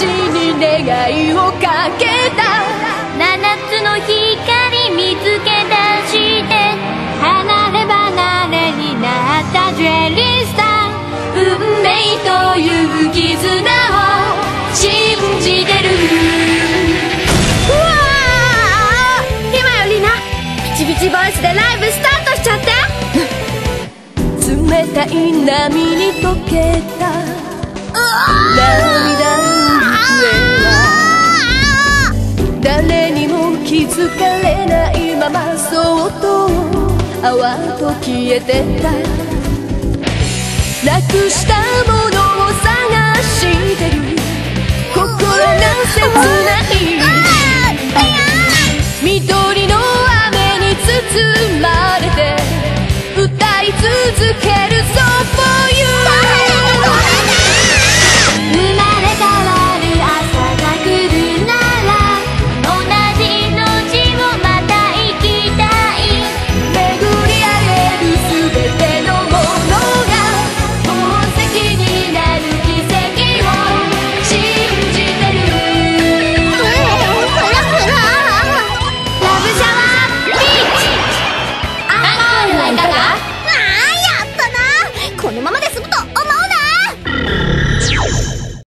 星に願いをかけた。七つの光見つけ出して離れ離れになったジュエリースタ。ー運命という絆を信じてる。うわあ今よりな。ピチピチボイスでライブスタートしちゃって。冷たい波に溶けた。涙れないままそっと泡と消えてた。なくしたものを探